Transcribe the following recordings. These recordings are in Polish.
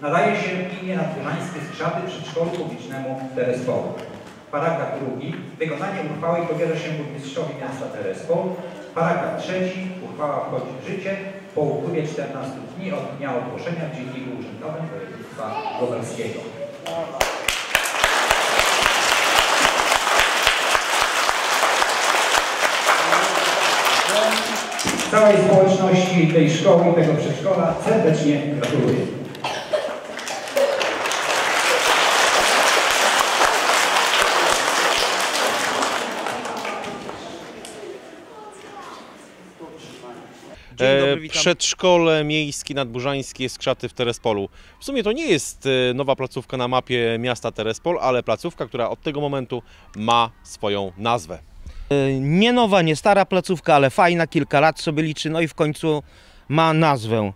Nadaje się imię nadbużańskie Skrzaty przedszkolu publicznemu Terespolu. Paragraf drugi. Wykonanie uchwały powierza się burmistrzowi miasta Terespol. Paragraf trzeci. Uchwała wchodzi w życie po upływie 14 dni od dnia ogłoszenia w Dzienniku Urzędowym Województwa Lubelskiego. Całej społeczności tej szkoły tego przedszkola serdecznie gratuluję. Witam. Przedszkole miejskie nadburzańskie Skrzaty w Terespolu. W sumie to nie jest e, nowa placówka na mapie miasta Terespol, ale placówka, która od tego momentu ma swoją nazwę. E, Nie nowa, nie stara placówka, ale fajna, kilka lat sobie liczy, no i w końcu ma nazwę.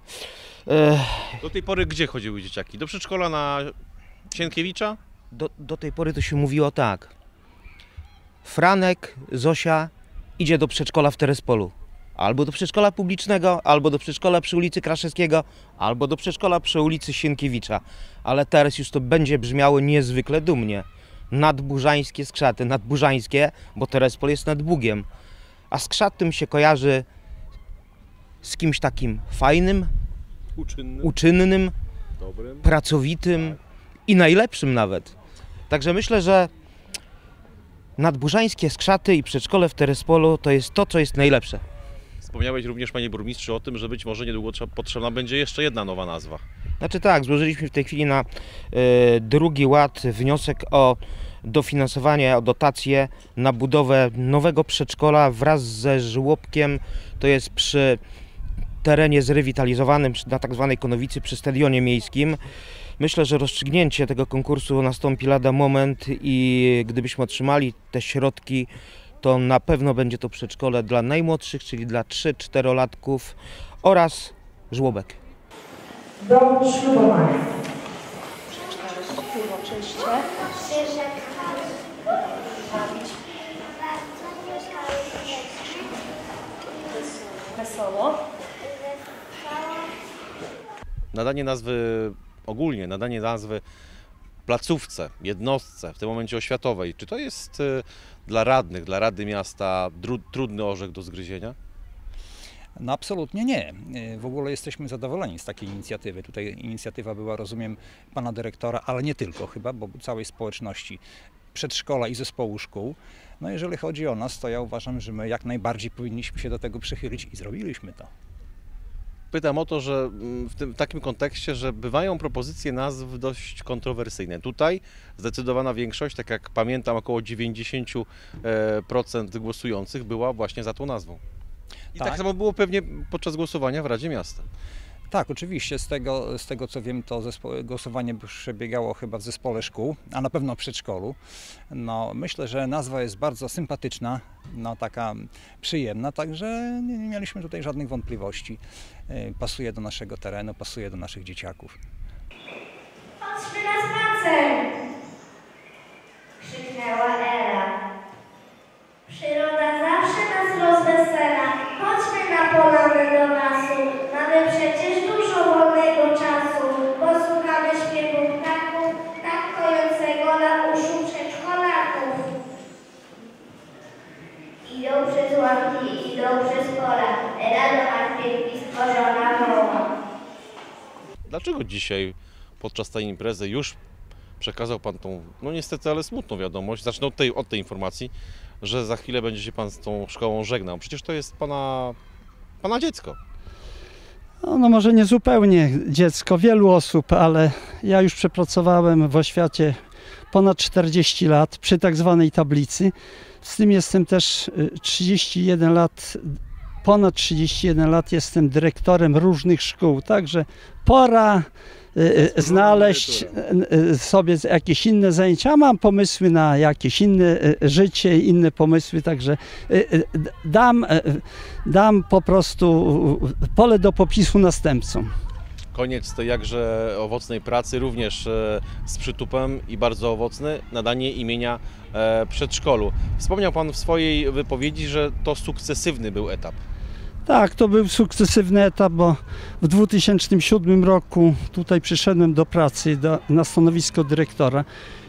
E, Do tej pory gdzie chodziły dzieciaki? Do przedszkola na Sienkiewicza? Do, do tej pory to się mówiło tak. Franek, Zosia idzie do przedszkola w Terespolu. Albo do przedszkola publicznego, albo do przedszkola przy ulicy Kraszewskiego, albo do przedszkola przy ulicy Sienkiewicza. Ale teraz już to będzie brzmiało niezwykle dumnie. Nadburzańskie skrzaty, nadburzańskie, bo Terespol jest nad Bugiem. A skrzat tym się kojarzy z kimś takim fajnym, Uczynny, uczynnym, dobrym. pracowitym i najlepszym nawet. Także myślę, że nadburzańskie skrzaty i przedszkole w Terespolu to jest to, co jest najlepsze. Wspomniałeś również, panie burmistrzu, o tym, że być może niedługo potrzebna będzie jeszcze jedna nowa nazwa. Znaczy tak, złożyliśmy w tej chwili na e, drugi ład wniosek o dofinansowanie, o dotację na budowę nowego przedszkola wraz ze żłobkiem. To jest przy terenie zrewitalizowanym na tak zwanej Konowicy przy stadionie miejskim. Myślę, że rozstrzygnięcie tego konkursu nastąpi lada moment i gdybyśmy otrzymali te środki, to na pewno będzie to przedszkole dla najmłodszych, czyli dla 3-4-latków oraz żłobek. do ślubowania. uroczyście. Wesoło. Nadanie nazwy ogólnie, nadanie nazwy placówce, jednostce, w tym momencie oświatowej, czy to jest e, dla radnych, dla Rady Miasta trudny orzech do zgryzienia? No absolutnie nie. Y, W ogóle jesteśmy zadowoleni z takiej inicjatywy. Tutaj inicjatywa była, rozumiem, pana dyrektora, ale nie tylko chyba, bo całej społeczności przedszkola i zespołu szkół. No jeżeli chodzi o nas, to ja uważam, że my jak najbardziej powinniśmy się do tego przychylić i zrobiliśmy to. Pytam o to, że mm, w tym w takim kontekście, że bywają propozycje nazw dość kontrowersyjne. Tutaj zdecydowana większość, tak jak pamiętam, około 90% e, głosujących była właśnie za tą nazwą. I tak. Tak. samo było pewnie podczas głosowania w Radzie Miasta. Tak, oczywiście, z tego, z tego co wiem, to głosowanie przebiegało chyba w zespole szkół, a na pewno w przedszkolu. No, myślę, że nazwa jest bardzo sympatyczna, no, taka przyjemna, także nie, nie mieliśmy tutaj żadnych wątpliwości. Y, Pasuje do naszego terenu, pasuje do naszych dzieciaków. Dlaczego dzisiaj podczas tej imprezy już przekazał Pan tą, no niestety, ale smutną wiadomość, zacznę od tej, od tej informacji, że za chwilę będzie się Pan z tą szkołą żegnał. Przecież to jest Pana, pana dziecko. No, no może nie zupełnie dziecko wielu osób, ale ja już przepracowałem w oświacie ponad 40 lat przy tak zwanej tablicy. Z tym jestem też y, 31 lat, ponad 31 lat jestem dyrektorem różnych szkół, także pora y, y, znaleźć y, sobie jakieś inne zajęcia. Mam pomysły na jakieś inne życie, inne pomysły, także dam, dam po prostu pole do popisu następcom. Koniec tej jakże owocnej pracy, również e, z przytupem i bardzo owocny, nadanie imienia e, przedszkolu. Wspomniał Pan w swojej wypowiedzi, że to sukcesywny był etap. Tak, to był sukcesywny etap, bo w 2007 roku tutaj przyszedłem do pracy do, na stanowisko dyrektora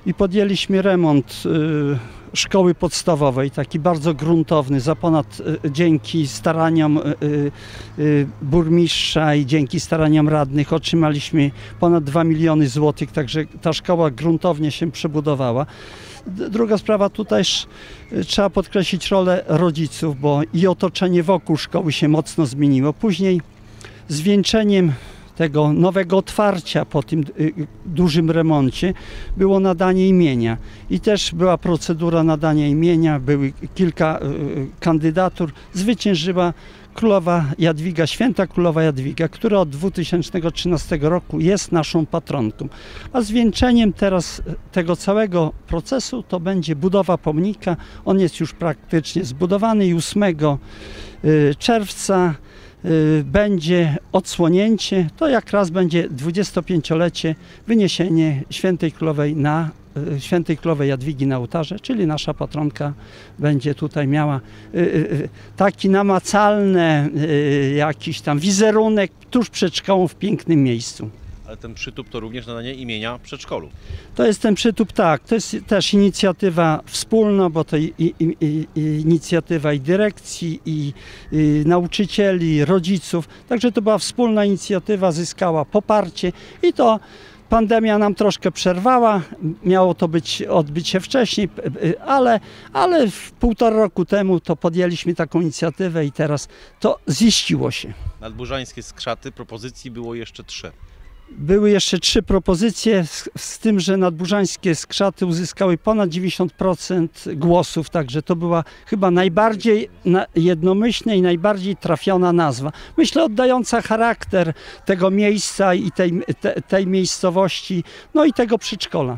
i podjęliśmy remont y, szkoły podstawowej, taki bardzo gruntowny, za ponad y, dzięki staraniom y, y, y, burmistrza i dzięki staraniom radnych otrzymaliśmy ponad 2 miliony złotych, także ta szkoła gruntownie się przebudowała. Druga sprawa, tutaj sz- trzeba podkreślić rolę rodziców, bo i otoczenie wokół szkoły się mocno zmieniło. Później zwieńczeniem tego nowego otwarcia po tym y, y, dużym remoncie było nadanie imienia. I też była procedura nadania imienia, były kilka y, kandydatur. Zwyciężyła królowa Jadwiga, święta królowa Jadwiga, która od 2013 roku jest naszą patronką. A zwieńczeniem teraz tego całego procesu to będzie budowa pomnika. On jest już praktycznie zbudowany i 8 y, czerwca będzie odsłonięcie. To jak raz będzie 25-lecie wyniesienie świętej królowej na y, świętej królowej Jadwigi na ołtarze, czyli nasza patronka będzie tutaj miała y, y, y, taki namacalny y, jakiś tam wizerunek tuż przed szkołą w pięknym miejscu. Ale ten przytup to również nadanie imienia przedszkolu. To jest ten przytup, tak. To jest też inicjatywa wspólna, bo to i, i, i, inicjatywa i dyrekcji, i, i nauczycieli, rodziców. Także to była wspólna inicjatywa, zyskała poparcie i to pandemia nam troszkę przerwała. Miało to być odbyć się wcześniej, ale, ale w półtora roku temu to podjęliśmy taką inicjatywę i teraz to ziściło się. Nadburzańskie skrzaty propozycji było jeszcze trzy. Były jeszcze trzy propozycje, z, z tym, że nadburzańskie skrzaty uzyskały ponad 90% głosów, także to była chyba najbardziej na, jednomyślna i najbardziej trafiona nazwa. Myślę, oddająca charakter tego miejsca i tej, te, tej miejscowości, no i tego przedszkola.